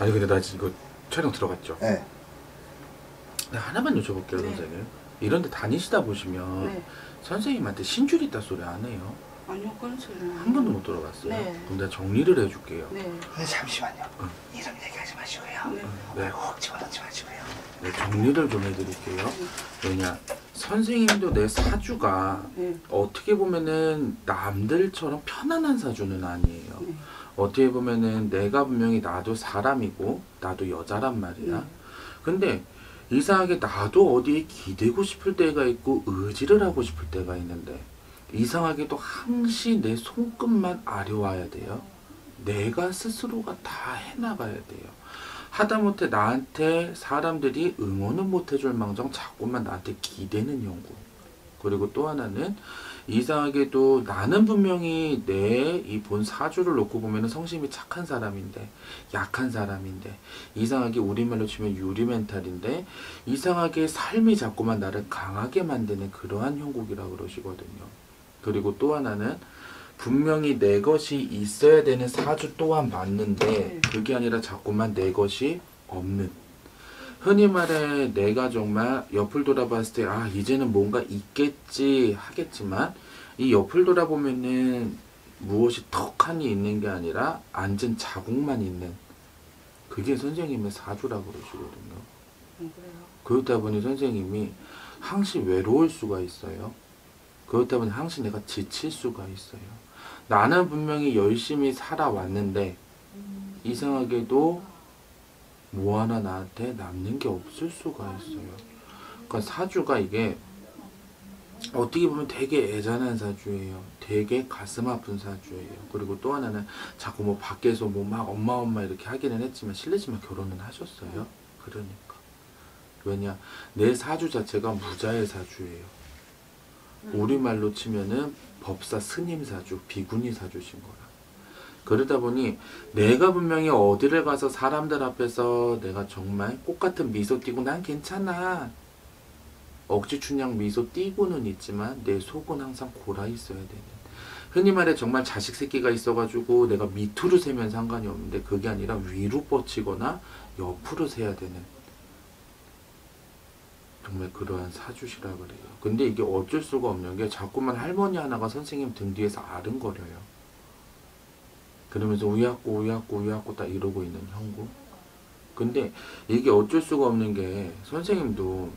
아니 근데 나 지금 이거 촬영 들어갔죠? 네. 나 하나만 여쭤볼게요 네. 선생님 이런 데 다니시다 보시면 네. 선생님한테 신줄 있다 소리 안 해요? 아니요, 그런 소리는 한 번도 못 들어봤어요? 네. 그럼 내가 정리를 해줄게요 네. 근데 잠시만요. 응. 이름 얘기하지 마시고요. 네. 네. 훅 집어넣지 마시고요. 네, 정리를 좀 해드릴게요 왜냐 선생님도 내 사주가 네. 어떻게 보면은 남들처럼 편안한 사주는 아니에요 네. 어떻게 보면은 내가 분명히 나도 사람이고 나도 여자란 말이야. 네. 근데 이상하게 나도 어디에 기대고 싶을 때가 있고 의지를 하고 싶을 때가 있는데 이상하게도 항시 내 손끝만 아려와야 돼요. 내가 스스로가 다 해나가야 돼요. 하다못해 나한테 사람들이 응원은 못 해줄 망정 자꾸만 나한테 기대는 연구. 그리고 또 하나는 이상하게도 나는 분명히 내 이 본 사주를 놓고 보면은 성심이 착한 사람인데 약한 사람인데 이상하게 우리말로 치면 유리 멘탈인데 이상하게 삶이 자꾸만 나를 강하게 만드는 그러한 형국이라 그러시거든요. 그리고 또 하나는 분명히 내 것이 있어야 되는 사주 또한 맞는데 네. 그게 아니라 자꾸만 내 것이 없는 흔히 말해 내가 정말 옆을 돌아봤을 때 아 이제는 뭔가 있겠지 하겠지만 이 옆을 돌아보면은 무엇이 턱하니 있는 게 아니라 앉은 자국만 있는 그게 선생님의 사주라 그러시거든요. 음. 그렇다 보니 선생님이 항시 외로울 수가 있어요. 그렇다 보니 항시 내가 지칠 수가 있어요. 나는 분명히 열심히 살아왔는데 이상하게도 뭐 하나 나한테 남는 게 없을 수가 있어요. 그러니까 사주가 이게 어떻게 보면 되게 애잔한 사주예요. 되게 가슴 아픈 사주예요. 그리고 또 하나는 자꾸 뭐 밖에서 뭐 막 엄마 엄마 이렇게 하기는 했지만 실례지만 결혼은 하셨어요. 그러니까 왜냐 내 사주 자체가 무자의 사주예요. 우리말로 치면은 법사 스님 사주, 비구니 사주신 거라. 그러다 보니 내가 분명히 어디를 가서 사람들 앞에서 내가 정말 꽃 같은 미소 띠고 난 괜찮아. 억지 춘향 미소 띠고는 있지만 내 속은 항상 골아 있어야 되는. 흔히 말해 정말 자식 새끼가 있어가지고 내가 밑으로 세면 상관이 없는데 그게 아니라 위로 뻗치거나 옆으로 세야 되는 정말 그러한 사주시라 그래요. 근데 이게 어쩔 수가 없는 게 자꾸만 할머니 하나가 선생님 등 뒤에서 아른거려요. 그러면서 우약고 우약고 우약고 딱 이러고 있는 형구. 근데 이게 어쩔 수가 없는 게 선생님도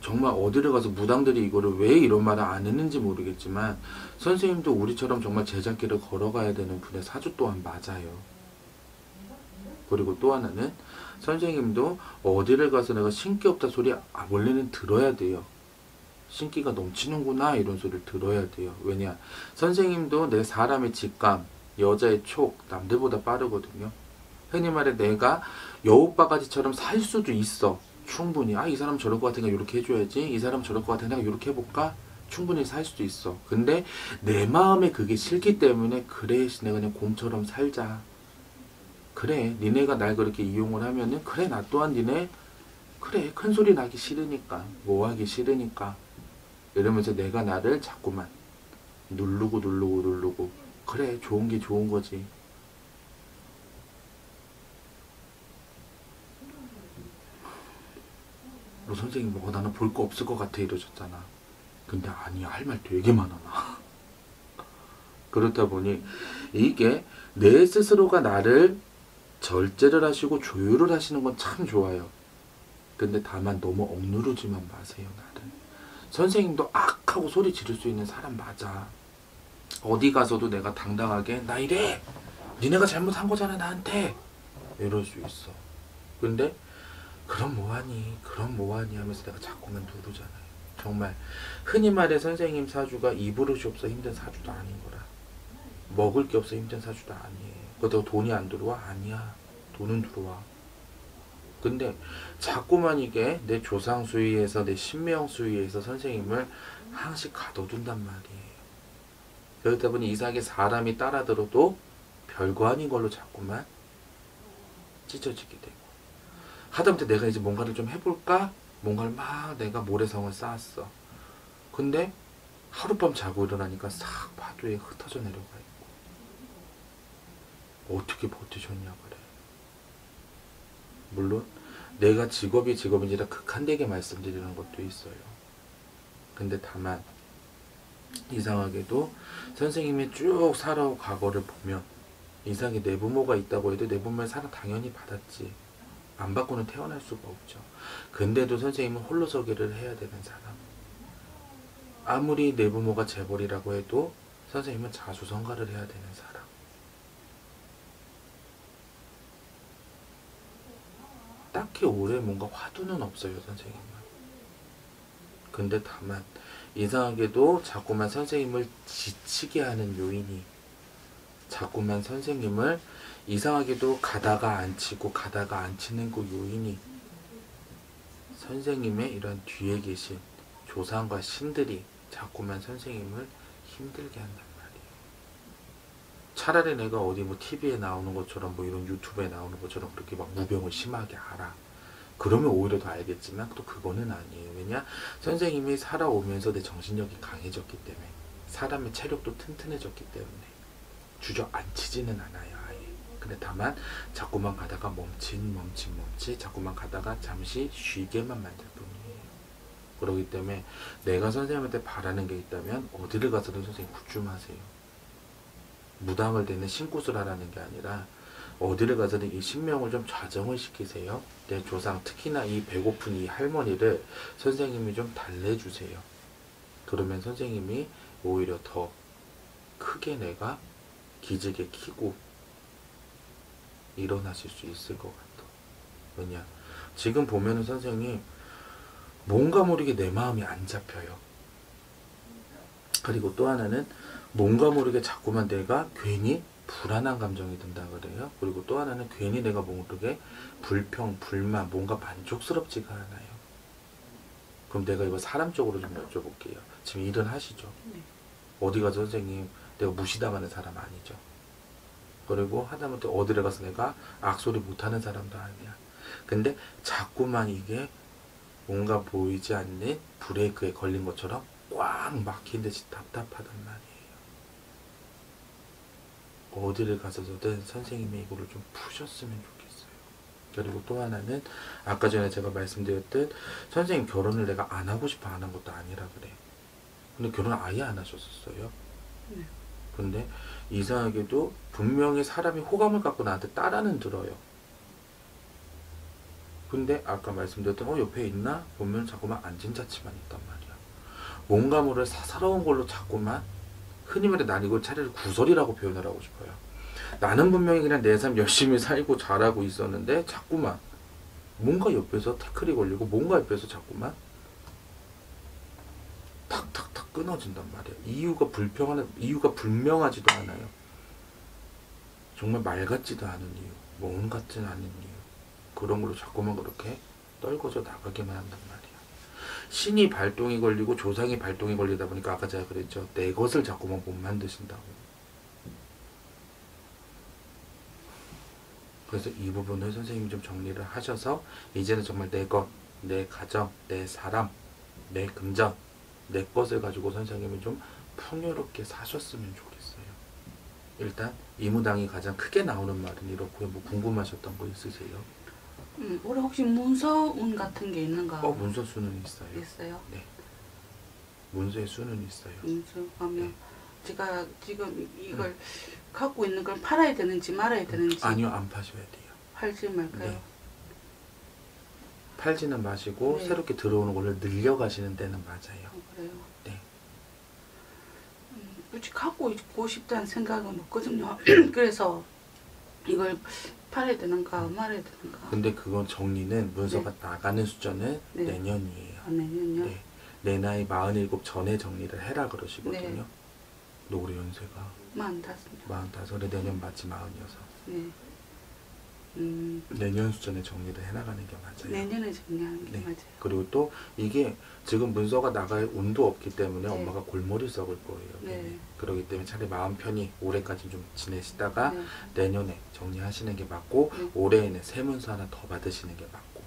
정말 어디를 가서 무당들이 이거를 왜 이런 말을 안 했는지 모르겠지만 선생님도 우리처럼 정말 제작길을 걸어가야 되는 분의 사주 또한 맞아요. 그리고 또 하나는 선생님도 어디를 가서 내가 신기 없다 소리 아, 원래는 들어야 돼요. 신기가 넘치는구나 이런 소리를 들어야 돼요. 왜냐 선생님도 내 사람의 직감, 여자의 촉 남들보다 빠르거든요. 흔히 말해 내가 여우바가지처럼 살 수도 있어. 충분히 아 이 사람 저럴 것 같으니까 이렇게 해줘야지 이 사람 저럴 것 같으니까 이렇게 해볼까 충분히 살 수도 있어 근데 내 마음에 그게 싫기 때문에 그래 내가 그냥 곰처럼 살자 그래 니네가 날 그렇게 이용을 하면은 그래 나 또한 니네 그래 큰 소리 나기 싫으니까 뭐 하기 싫으니까. 이러면서 내가 나를 자꾸만 누르고 누르고 누르고. 그래 좋은 게 좋은 거지. 너 선생님 뭐 나는 볼 거 없을 것 같아 이러셨잖아. 근데 아니야 할 말 되게 많아 나. 그렇다 보니 이게 내 스스로가 나를 절제를 하시고 조율을 하시는 건 참 좋아요. 근데 다만 너무 억누르지만 마세요 나를. 선생님도 악하고 소리 지를 수 있는 사람 맞아. 어디 가서도 내가 당당하게 나 이래. 니네가 잘못한 거잖아 나한테. 이럴 수 있어. 근데 그럼 뭐하니? 그럼 뭐하니? 하면서 내가 자꾸만 누르잖아요. 정말 흔히 말해 선생님 사주가 이부릇이 없어 힘든 사주도 아닌 거라. 먹을 게 없어 힘든 사주도 아니에요 그렇다고 돈이 안 들어와? 아니야 돈은 들어와 근데 자꾸만 이게 내 조상 수위에서 내 신명 수위에서 선생님을 항상 가둬둔단 말이에요 그렇다 보니 이상하게 사람이 따라 들어도 별거 아닌 걸로 자꾸만 찢어지게 되고 하다못해 내가 이제 뭔가를 좀 해볼까? 뭔가를 막 내가 모래성을 쌓았어. 근데 하룻밤 자고 일어나니까 싹 파도에 흩어져 내려가 있고. 어떻게 버티셨냐 그래. 물론 내가 직업이 직업인지라 극한되게 말씀드리는 것도 있어요. 근데 다만 이상하게도 선생님이 쭉 살아온 과거를 보면 이상하게 내 부모가 있다고 해도 내 부모의 사랑 당연히 받았지. 안 받고는 태어날 수가 없죠. 근데도 선생님은 홀로서기를 해야 되는 사람. 아무리 내 부모가 재벌이라고 해도 선생님은 자수성가를 해야 되는 사람. 딱히 올해 뭔가 화두는 없어요, 선생님은. 근데 다만 이상하게도 자꾸만 선생님을 지치게 하는 요인이 자꾸만 선생님을 이상하게도 가다가 안 치고 가다가 안 치는 그 요인이 선생님의 이런 뒤에 계신 조상과 신들이 자꾸만 선생님을 힘들게 한단 말이에요. 차라리 내가 어디 뭐 TV에 나오는 것처럼 뭐 이런 유튜브에 나오는 것처럼 그렇게 막 무병을 심하게 알아. 그러면 오히려 더 알겠지만 또 그거는 아니에요. 왜냐? 선생님이 살아오면서 내 정신력이 강해졌기 때문에 사람의 체력도 튼튼해졌기 때문에 주저앉히지는 않아요. 아예. 근데 다만 자꾸만 가다가 멈칫 멈칫 멈칫 자꾸만 가다가 잠시 쉬게만 만들 뿐이에요. 그렇기 때문에 내가 선생님한테 바라는 게 있다면 어디를 가서든 선생님 굿좀 무당을 되는 신굿을 하라는 게 아니라 어디를 가서든 이 신명을 좀 좌정을 시키세요. 내 조상 특히나 이 배고픈 이 할머니를 선생님이 좀 달래주세요. 그러면 선생님이 오히려 더 크게 내가 기지개 키고 일어나실 수 있을 것 같아. 왜냐? 지금 보면은 선생님 뭔가 모르게 내 마음이 안 잡혀요. 그리고 또 하나는 뭔가 모르게 자꾸만 내가 괜히 불안한 감정이 든다 그래요. 그리고 또 하나는 괜히 내가 모르게 불평, 불만, 뭔가 만족스럽지가 않아요. 그럼 내가 이거 사람 쪽으로 좀 여쭤볼게요. 지금 일은 하시죠? 네. 어디 가서 선생님 내가 무시당하는 사람 아니죠. 그리고 하다못해 어디를 가서 내가 악소리 못하는 사람도 아니야. 근데 자꾸만 이게 뭔가 보이지 않는 브레이크에 걸린 것처럼 꽉 막힌 듯이 답답하단 말이에요. 어디를 가서든 선생님이 이거를 좀 푸셨으면 좋겠어요. 그리고 또 하나는 아까 전에 제가 말씀드렸듯 선생님 결혼을 내가 안 하고 싶어 안 한 것도 아니라 그래. 근데 결혼 아예 안 하셨었어요. 네. 근데 이상하게도 분명히 사람이 호감을 갖고 나한테 따라는 들어요. 근데 아까 말씀드렸던 어 옆에 있나 보면 자꾸만 앉은 자치만 있단 말이야. 모를 사사로운 걸로 자꾸만 흔히 말해 난 이걸 차라리 구설이라고 표현을 하고 싶어요. 나는 분명히 그냥 내 삶 열심히 살고 잘하고 있었는데 자꾸만 뭔가 옆에서 태클이 걸리고 뭔가 옆에서 자꾸만 탁탁탁 끊어진단 말이야. 이유가 불평하는 이유가 불명하지도 않아요. 정말 말 같지도 않은 이유, 뭔 같지는 않은 이유 그런 걸로 자꾸만 그렇게 떨궈져 나가게만 한단 말이야. 신이 발동이 걸리고 조상이 발동이 걸리다 보니까 아까 제가 그랬죠. 내 것을 자꾸만 못 만드신다고. 그래서 이 부분을 선생님이 좀 정리를 하셔서 이제는 정말 내 것, 내 가정, 내 사람, 내 금전, 내 것을 가지고 선생님이 좀 풍요롭게 사셨으면 좋겠어요. 일단 이무당이 가장 크게 나오는 말은 이렇고요. 뭐 궁금하셨던 거 있으세요? 음, 올해 혹시 문서운 같은 게 있는가? 어 문서 수는 있어요. 있어요. 네. 문서의 수는 있어요. 문서 하면 네. 제가 지금 이걸 갖고 있는 걸 팔아야 되는지 말아야 되는지 아니요 안 파셔야 돼요. 팔지 말까요? 네. 팔지는 마시고 네. 새롭게 들어오는 걸로 늘려가시는 데는 맞아요. 어, 그래요. 네. 음, 굳이 갖고 있고 싶다는 생각은 없거든요. 그래서 이걸 팔아야 되는가 말아야 되는가 근데 그건 정리는 문서가 나가는 숫자는 네. 내년이에요. 안 내년요. 네. 내 나이 47 전에 정리를 해라 그러시거든요. 네. 너 올해 연세가 만 다섯요. 45에 내년 맞지 46. 네. 음, 내년 수전에 정리를 해나가는 게 맞아요. 내년에 정리하는 게 네. 맞아요. 그리고 또 이게 지금 문서가 나갈 운도 없기 때문에 네. 엄마가 골머리 썩을 거예요. 네. 그렇기 때문에 차라리 마음 편히 올해까지 좀 지내시다가 네. 내년에 정리하시는 게 맞고 네. 올해에는 새 문서 하나 더 받으시는 게 맞고.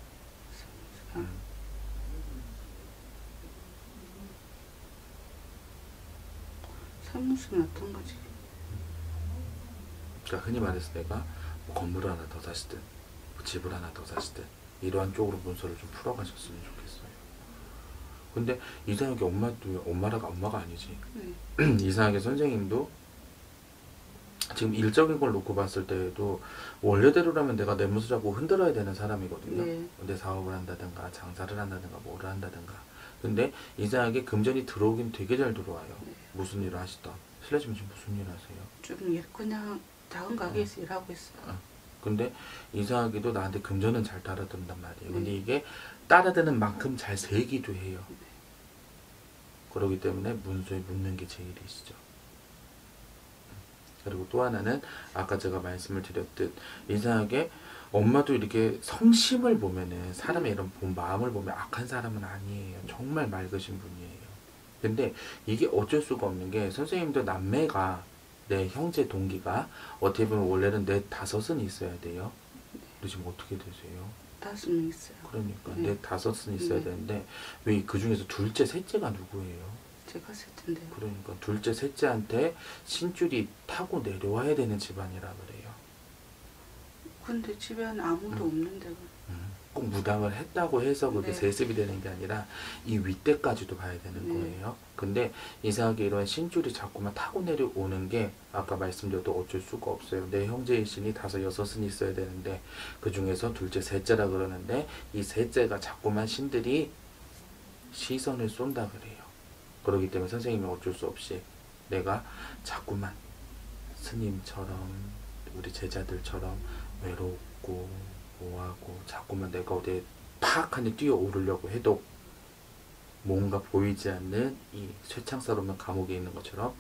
음. 사무실은 어떤 거지? 그러니까 흔히 말해서 내가 뭐 건물을 하나 더 사시든 뭐 집을 하나 더 사시든 이러한 쪽으로 문서를 좀 풀어가셨으면 좋겠어요. 근데 이상하게 엄마도 엄마라가 엄마가 아니지. 네. 이상하게 선생님도 지금 일적인 걸 놓고 봤을 때에도 원래대로라면 내가 내 모습 잡고 흔들어야 되는 사람이거든요. 네. 내 사업을 한다든가 장사를 한다든가 뭐를 한다든가. 근데 이상하게 금전이 들어오긴 되게 잘 들어와요. 네. 무슨 일을 하시던. 실례지만 지금 무슨 일 하세요? 좀 일- 그냥 작은 가게에서 일하고 있어요. 어. 근데 이상하게도 나한테 금전은 잘 따라든단 말이에요. 근데 네. 이게 따라드는 만큼 잘 세기도 해요. 그렇기 때문에 문서에 묻는 게 제일 이시죠. 그리고 또 하나는 아까 제가 말씀을 드렸듯 이상하게 엄마도 이렇게 성심을 보면은 사람의 이런 본 마음을 보면 악한 사람은 아니에요. 정말 맑으신 분이에요. 근데 이게 어쩔 수가 없는 게 선생님도 남매가 내 형제 동기가 어떻게 보면 원래는 내 다섯은 있어야 돼요. 근데 지금 어떻게 되세요? 다섯 명 있어요. 그러니까 네. 내 다섯은 있어야 네. 되는데 왜 그 중에서 둘째, 셋째가 누구예요? 제가 셋인데요. 그러니까 둘째, 셋째한테 신줄이 타고 내려와야 되는 집안이라 그래요. 근데 집에는 아무도 음. 없는데 꼭 무당을 했다고 해서 그게 네. 세습이 되는 게 아니라 이 윗대까지도 봐야 되는 네. 거예요. 근데 이상하게 이런 신줄이 자꾸만 타고 내려오는 게 아까 말씀드려도 어쩔 수가 없어요. 내 형제의 신이 다섯 여섯은 있어야 되는데 그 중에서 둘째 셋째라 그러는데 이 셋째가 자꾸만 신들이 시선을 쏜다 그래요. 그렇기 때문에 선생님이 어쩔 수 없이 내가 자꾸만 스님처럼 우리 제자들처럼 외롭고 뭐하고 자꾸만 내가 어디에 팍 하니 뛰어오르려고 해도 뭔가 보이지 않는 이 쇠창살 없는 감옥에 있는 것처럼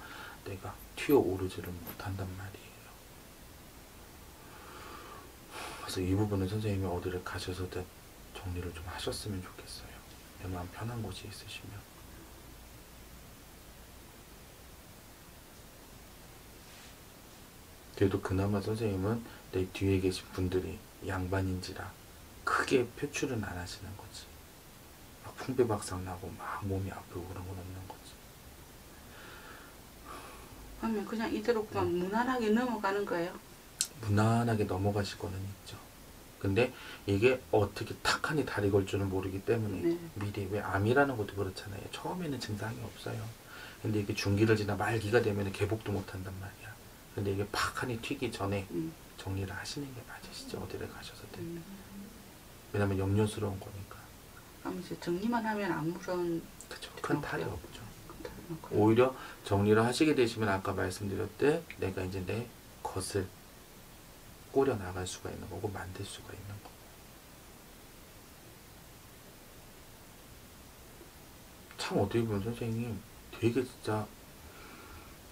내가 튀어오르지를 못한단 말이에요. 그래서 이 부분은 선생님이 어디를 가셔서든 정리를 좀 하셨으면 좋겠어요. 내 마음 편한 곳이 있으시면. 그래도 그나마 선생님은 내 뒤에 계신 분들이 양반인지라 크게 표출은 안 하시는 거지. 막 풍비박상 나고 막 몸이 아프고 그런 건 없는 거지. 그러면 그냥 이대로 그만 무난하게 넘어가는 거예요. 무난하게 넘어가실 거는 있죠. 근데 이게 어떻게 탁하니 다리 걸 줄은 모르기 때문에 네. 미리 왜 암이라는 것도 그렇잖아요. 처음에는 증상이 없어요. 근데 이게 중기를 지나 말기가 되면 개복도 못 한단 말이야. 근데 이게 팍하니 튀기 전에 음. 정리를 하시는 게 맞으시죠. 어디를 가셔서든. 음. 왜냐면 염려스러운 거니까. 이제 정리만 하면 아무런 그쵸. 큰 탈이. 없죠. 오히려 정리를 하시게 되시면 아까 말씀드렸듯 내가 이제 내 것을 꾸려 나갈 수가 있는 거고 만들 수가 있는 거. 참 어떻게 보면 선생님 되게 진짜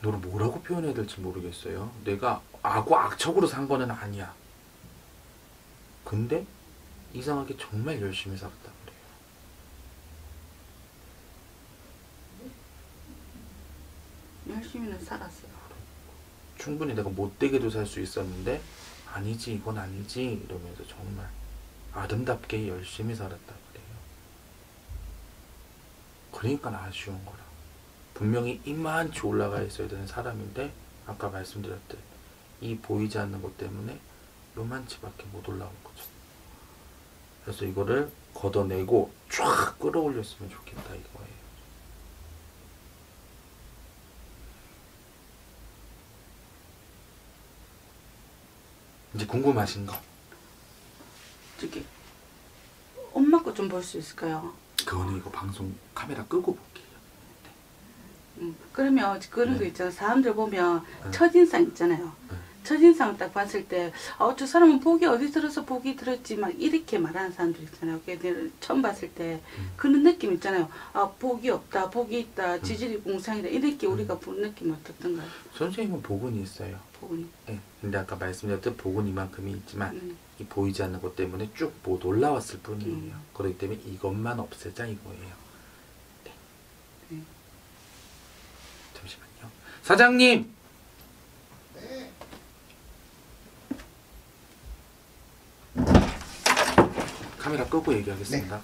너를 뭐라고 표현해야 될지 모르겠어요. 내가 악과 악척으로 산 거는 아니야. 근데 이상하게 정말 열심히 살았다 그래요. 열심히는 살았어요. 충분히 내가 못되게도 살 수 있었는데 아니지 이건 아니지 이러면서 정말 아름답게 열심히 살았다 그래요. 그러니까 아쉬운 거라. 분명히 이만치 올라가 있어야 되는 사람인데 아까 말씀드렸듯 이 보이지 않는 것 때문에 요만치밖에 못 올라온 거죠. 그래서 이거를 걷어내고 쫙 끌어올렸으면 좋겠다 이거예요. 이제 궁금하신 거 저기 엄마 거 좀 볼 수 있을까요? 그거는 이거 방송 카메라 끄고 볼게요. 음, 그러면 그런 네. 거 있잖아요. 사람들 보면 네. 첫인상 있잖아요. 네. 첫인상 딱 봤을 때, 어, 저 사람은 복이 어디 들어서 복이 들었지, 막 이렇게 말하는 사람들 있잖아요. 처음 봤을 때 음. 그런 느낌 있잖아요. 아, 복이 없다, 복이 있다, 지질이 공상이다. 이렇게 우리가 본 느낌 어떻던가요? 선생님은 복은 있어요. 복은. 예. 근데 아까 말씀드렸듯 복은 이만큼이 있지만 음, 이 보이지 않는 것 때문에 쭉 못 올라왔을 뿐이에요. 음. 그렇기 때문에 이것만 없애자 이거예요. 네. 네. 잠시만요. 사장님. 카메라 끄고 얘기하겠습니다.